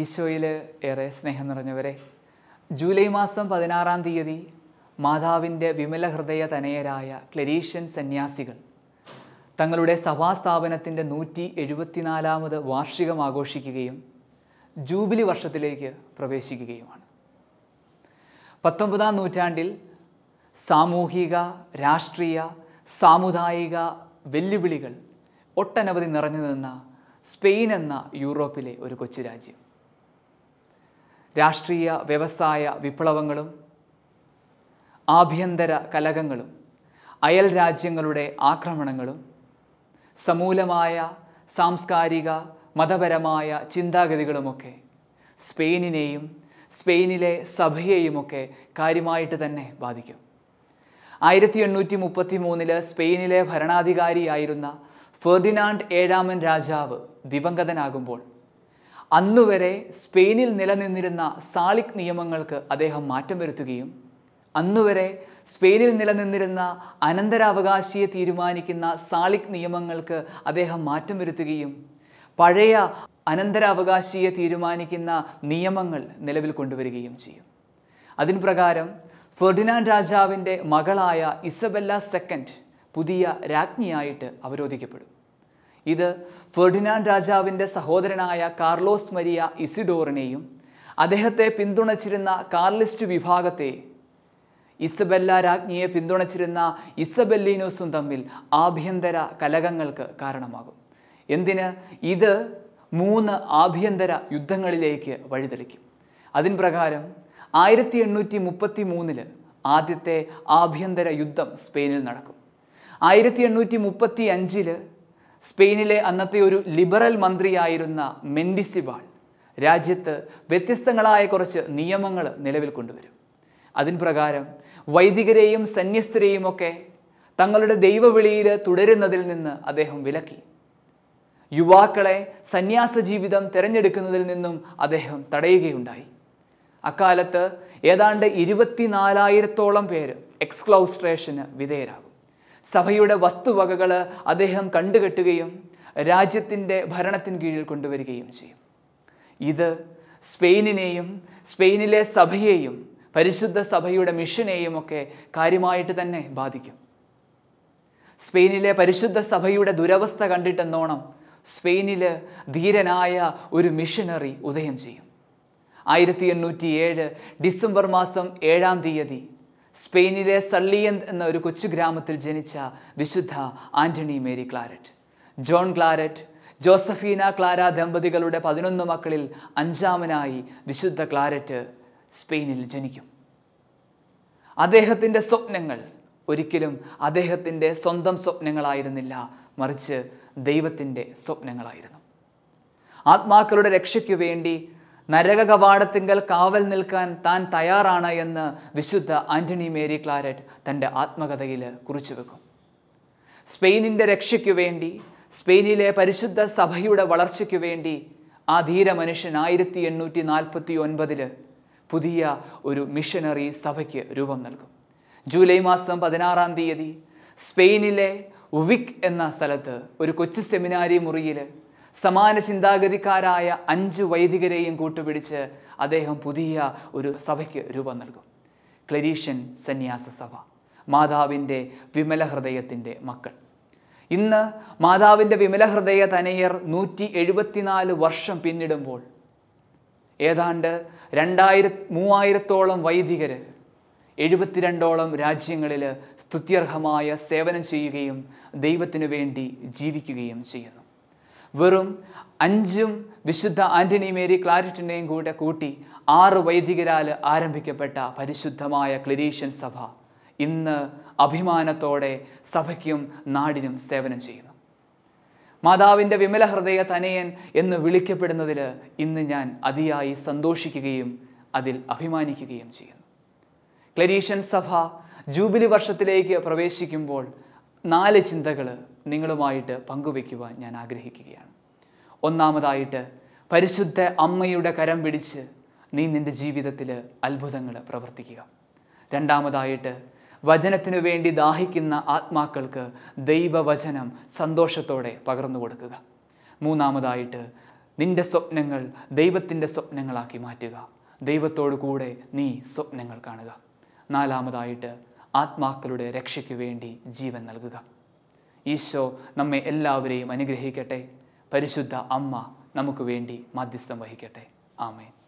ഈശോയിൽ ഏറെ സ്നേഹം നിറഞ്ഞവരെ ജൂലൈ മാസം പതിനാറാം തീയതി മാതാവിന്റെ വിമല ഹൃദയ തനയരായ ക്ലരീഷ്യൻ സന്യാസികൾ തങ്ങളുടെ സഭാസ്ഥാപനത്തിന്റെ നൂറ്റി എഴുപത്തിനാലാമത് വാർഷികം ആഘോഷിക്കുകയും ജൂബിലി വർഷത്തിലേക്ക് പ്രവേശിക്കുകയുമാണ്. പത്തൊമ്പതാം നൂറ്റാണ്ടിൽ സാമൂഹിക രാഷ്ട്രീയ സാമുദായിക വെല്ലുവിളികൾ ഒട്ടനവധി നിറഞ്ഞു നിന്ന സ്പെയിൻ എന്ന യൂറോപ്പിലെ ഒരു കൊച്ചു രാജ്യം. രാഷ്ട്രീയ വ്യവസായ വിപ്ലവങ്ങളും ആഭ്യന്തര കലകങ്ങളും അയൽ രാജ്യങ്ങളുടെ ആക്രമണങ്ങളും സമൂലമായ സാംസ്കാരിക മതപരമായ ചിന്താഗതികളുമൊക്കെ സ്പെയിനിനെയും സ്പെയിനിലെ സഭയെയുമൊക്കെ കാര്യമായിട്ട് തന്നെ ബാധിക്കും. ആയിരത്തി എണ്ണൂറ്റി മുപ്പത്തി മൂന്നിൽ സ്പെയിനിലെ ഭരണാധികാരിയായിരുന്ന ഫെർഡിനാൻഡ് ഏഴാമൻ രാജാവ് ദിവംഗതനാകുമ്പോൾ അന്നുവരെ സ്പെയിനിൽ നിലനിന്നിരുന്ന സാളിക് നിയമങ്ങൾക്ക് അദ്ദേഹം മാറ്റം വരുത്തുകയും അന്നുവരെ സ്പെയിനിൽ നിലനിന്നിരുന്ന അനന്തരാവകാശിയെ തീരുമാനിക്കുന്ന സാളിക് നിയമങ്ങൾക്ക് അദ്ദേഹം മാറ്റം വരുത്തുകയും പഴയ അനന്തരാവകാശിയെ തീരുമാനിക്കുന്ന നിയമങ്ങൾ നിലവിൽ കൊണ്ടുവരികയും ചെയ്യും. അതിന് പ്രകാരം ഫെർഡിനാൻഡ് രാജാവിന്റെ മകളായ ഇസബെല്ല സെക്കൻഡ് പുതിയ രാജ്ഞിയായിട്ട് അവരോധിക്കപ്പെടും. ഇത് ഫെർഡിനാൻഡ് രാജാവിന്റെ സഹോദരനായ കാർലോസ് മരിയ ഇസിഡോറിനെയും അദ്ദേഹത്തെ പിന്തുണച്ചിരുന്ന കാർലിസ്റ്റ് വിഭാഗത്തെ ഇസബെല്ല രാജ്ഞിയെ പിന്തുണച്ചിരുന്ന ഇസബെല്ലീനോസും തമ്മിൽ ആഭ്യന്തര കലകങ്ങൾക്ക് കാരണമാകും. എന്തിന്? ഇത് മൂന്ന് ആഭ്യന്തര യുദ്ധങ്ങളിലേക്ക് വഴിതെളിക്കും. അതിന് പ്രകാരം ആയിരത്തി എണ്ണൂറ്റി മുപ്പത്തി മൂന്നിൽ ആദ്യത്തെ ആഭ്യന്തര യുദ്ധം സ്പെയിനിൽ നടക്കും. ആയിരത്തി എണ്ണൂറ്റി മുപ്പത്തി അഞ്ചിൽ സ്പെയിനിലെ അന്നത്തെ ഒരു ലിബറൽ മന്ത്രിയായിരുന്ന മെൻഡിസിബാൾ രാജ്യത്ത് വ്യത്യസ്തങ്ങളായ കുറച്ച് നിയമങ്ങൾ നിലവിൽ കൊണ്ടുവരും. അതിന് പ്രകാരം വൈദികരെയും സന്യസ്തരെയും ഒക്കെ തങ്ങളുടെ ദൈവവിളിയിൽ തുടരുന്നതിൽ നിന്ന് അദ്ദേഹം വിലക്കി. യുവാക്കളെ സന്യാസ ജീവിതം തിരഞ്ഞെടുക്കുന്നതിൽ നിന്നും അദ്ദേഹം തടയുകയുണ്ടായി. അക്കാലത്ത് ഏതാണ്ട് ഇരുപത്തിനാലായിരത്തോളം പേര് എക്സ്ക്ലൗസ്ട്രേഷന് വിധേയരാകും. സഭയുടെ വസ്തുവകകൾ അദ്ദേഹം കണ്ടുകെട്ടുകയും രാജ്യത്തിന്റെ ഭരണത്തിന് കീഴിൽ കൊണ്ടുവരികയും ചെയ്യും. ഇത് സ്പെയിനിനെയും സ്പെയിനിലെ സഭയെയും പരിശുദ്ധ സഭയുടെ മിഷനെയും ഒക്കെ കാര്യമായിട്ട് തന്നെ ബാധിക്കും. സ്പെയിനിലെ പരിശുദ്ധ സഭയുടെ ദുരവസ്ഥ കണ്ടിട്ടെന്നോണം സ്പെയിനിൽ ധീരനായ ഒരു മിഷനറി ഉദയം ചെയ്യും. ആയിരത്തി എണ്ണൂറ്റി ഏഴ് ഡിസംബർ മാസം ഏഴാം തീയതി സ്പെയിനിലെ സള്ളിയന്ത് എന്ന ഒരു കൊച്ചു ഗ്രാമത്തിൽ ജനിച്ച വിശുദ്ധ Anthony Mary Claret. John Claret Josefina Clara ദമ്പതികളുടെ പതിനൊന്ന് മക്കളിൽ അഞ്ചാമനായി വിശുദ്ധ ക്ലാരറ്റ് സ്പെയിനിൽ ജനിക്കും. അദ്ദേഹത്തിന്റെ സ്വപ്നങ്ങൾ ഒരിക്കലും അദ്ദേഹത്തിന്റെ സ്വന്തം സ്വപ്നങ്ങളായിരുന്നില്ല മറിച്ച് ദൈവത്തിന്റെ സ്വപ്നങ്ങളായിരുന്നു. ആത്മാക്കളുടെ രക്ഷയ്ക്കു വേണ്ടി നരക കവാടത്തിങ്കൽ കാവൽ നിൽക്കാൻ താൻ തയ്യാറാണ് എന്ന് വിശുദ്ധ ആന്റണി മേരി ക്ലാരറ്റ് തന്റെ ആത്മകഥയിൽ കുറിച്ചു വെക്കും. സ്പെയിനിന്റെ രക്ഷയ്ക്കു വേണ്ടി സ്പെയിനിലെ പരിശുദ്ധ സഭയുടെ വളർച്ചയ്ക്കു വേണ്ടി ആ ധീര മനുഷ്യൻ ആയിരത്തി എണ്ണൂറ്റി നാൽപ്പത്തി ഒൻപതിൽ പുതിയ ഒരു മിഷനറി സഭയ്ക്ക് രൂപം നൽകും. ജൂലൈ മാസം പതിനാറാം തീയതി സ്പെയിനിലെ ഉവിക് എന്ന സ്ഥലത്ത് ഒരു കൊച്ചു സെമിനാരി മുറിയിൽ സമാന ചിന്താഗതിക്കാരായ അഞ്ച് വൈദികരെയും കൂട്ടുപിടിച്ച് അദ്ദേഹം പുതിയ ഒരു സഭയ്ക്ക് രൂപം നൽകും. ക്ലരീഷ്യൻ സന്യാസ സഭ മാതാവിന്റെ വിമല ഹൃദയത്തിന്റെ മക്കൾ. ഇന്ന് മാതാവിന്റെ വിമല ഹൃദയ തനയർ നൂറ്റി എഴുപത്തിനാല് വർഷം പിന്നിടുമ്പോൾ ഏതാണ്ട് രണ്ടായിര മൂവായിരത്തോളം വൈദികർ എഴുപത്തിരണ്ടോളം രാജ്യങ്ങളിൽ സ്തുത്യർഹമായ സേവനം ചെയ്യുകയും ദൈവത്തിനു വേണ്ടി ജീവിക്കുകയും ചെയ്യുന്നു. വെറും അഞ്ചും വിശുദ്ധ ആന്റണി മേരി ക്ലാരിറ്റിന്റെയും കൂടെ കൂട്ടി ആറ് വൈദികരാൽ ആരംഭിക്കപ്പെട്ട പരിശുദ്ധമായ ക്ലിരീഷ്യൻ സഭ ഇന്ന് അഭിമാനത്തോടെ സഭയ്ക്കും നാടിനും സേവനം ചെയ്യുന്നു. മാതാവിന്റെ വിമല ഹൃദയ തനയൻ എന്ന് വിളിക്കപ്പെടുന്നതിൽ ഇന്ന് ഞാൻ അതിയായി സന്തോഷിക്കുകയും അതിൽ അഭിമാനിക്കുകയും ചെയ്യുന്നു. ക്ലരീഷ്യൻ സഭ ജൂബിലി വർഷത്തിലേക്ക് പ്രവേശിക്കുമ്പോൾ നാല് ചിന്തകൾ നിങ്ങളുമായിട്ട് പങ്കുവയ്ക്കുവാൻ ഞാൻ ആഗ്രഹിക്കുകയാണ്. ഒന്നാമതായിട്ട് പരിശുദ്ധ അമ്മയുടെ കരം പിടിച്ച് നീ നിന്റെ ജീവിതത്തിൽ അത്ഭുതങ്ങൾ പ്രവർത്തിക്കുക. രണ്ടാമതായിട്ട് വചനത്തിനു വേണ്ടി ദാഹിക്കുന്ന ആത്മാക്കൾക്ക് ദൈവവചനം സന്തോഷത്തോടെ പകർന്നു കൊടുക്കുക. മൂന്നാമതായിട്ട് നിന്റെ സ്വപ്നങ്ങൾ ദൈവത്തിന്റെ സ്വപ്നങ്ങളാക്കി മാറ്റുക. ദൈവത്തോടു കൂടെ നീ സ്വപ്നങ്ങൾ കാണുക. നാലാമതായിട്ട് ആത്മാക്കളുടെ രക്ഷയ്ക്ക് വേണ്ടി ജീവൻ നൽകുക. ഈശോ നമ്മെ എല്ലാവരെയും അനുഗ്രഹിക്കട്ടെ. പരിശുദ്ധ അമ്മ നമുക്ക് വേണ്ടി മധ്യസ്ഥം വഹിക്കട്ടെ. ആമേൻ.